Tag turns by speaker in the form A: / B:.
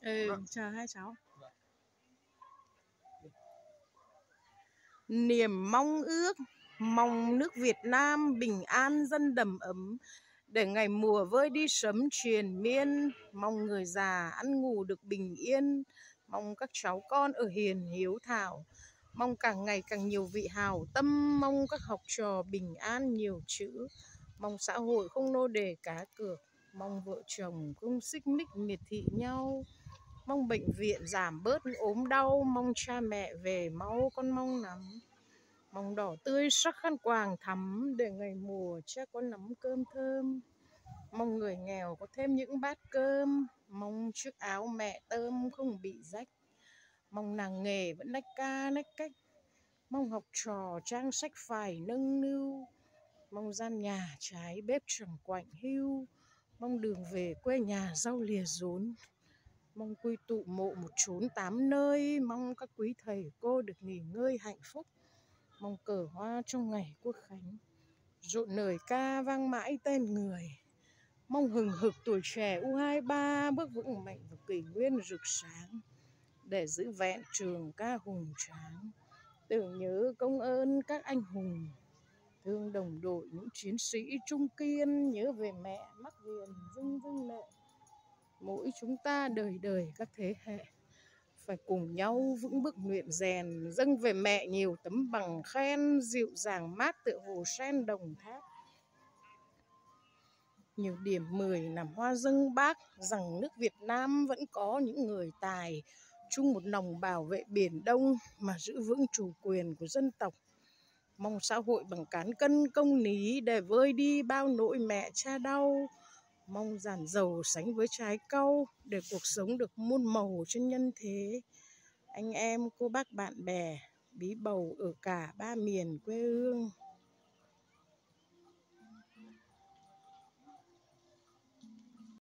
A: Ừ,
B: Vâng.
A: chờ hai cháu.
B: Vâng.
A: Niềm mong ước, mong nước Việt Nam bình an dân đầm ấm, để ngày mùa vơi đi sớm triền miên, mong người già ăn ngủ được bình yên, mong các cháu con ở hiền hiếu thảo, mong càng ngày càng nhiều vị hào tâm, mong các học trò bình an nhiều chữ, mong xã hội không nô đề cá cược, mong vợ chồng không xích mích miệt thị nhau, mong bệnh viện giảm bớt ốm đau, mong cha mẹ về mau con mong nắm. Mong đỏ tươi sắc khăn quàng thắm để ngày mùa cha có nắm cơm thơm. Mong người nghèo có thêm những bát cơm, mong chiếc áo mẹ tơm không bị rách. Mong nàng nghề vẫn nách ca nách cách, mong học trò trang sách phải nâng niu. Mong gian nhà trái bếp chẳng quạnh hưu, mong đường về quê nhà rau lìa rốn. Mong quy tụ mộ một chốn tám nơi, mong các quý thầy cô được nghỉ ngơi hạnh phúc. Mong cờ hoa trong ngày quốc khánh, rộn lời ca vang mãi tên người. Mong hừng hực tuổi trẻ U23 bước vững mạnh vào kỷ nguyên rực sáng để giữ vẹn trường ca hùng tráng. Tưởng nhớ công ơn các anh hùng, thương đồng đội những chiến sĩ trung kiên, nhớ về mẹ mắc viền dưng dưng lệ. Mỗi chúng ta đời đời các thế hệ phải cùng nhau vững bước luyện rèn, dâng về mẹ nhiều tấm bằng khen, dịu dàng mát tựa hồ sen đồng tháp nhiều điểm 10 nằm hoa dâng bác, rằng nước Việt Nam vẫn có những người tài, chung một lòng bảo vệ biển Đông mà giữ vững chủ quyền của dân tộc. Mong xã hội bằng cán cân công lý để vơi đi bao nỗi mẹ cha đau. Mong giản dầu sánh với trái cau để cuộc sống được muôn màu trên nhân thế. Anh em, cô bác bạn bè, bí bầu ở cả ba miền quê hương.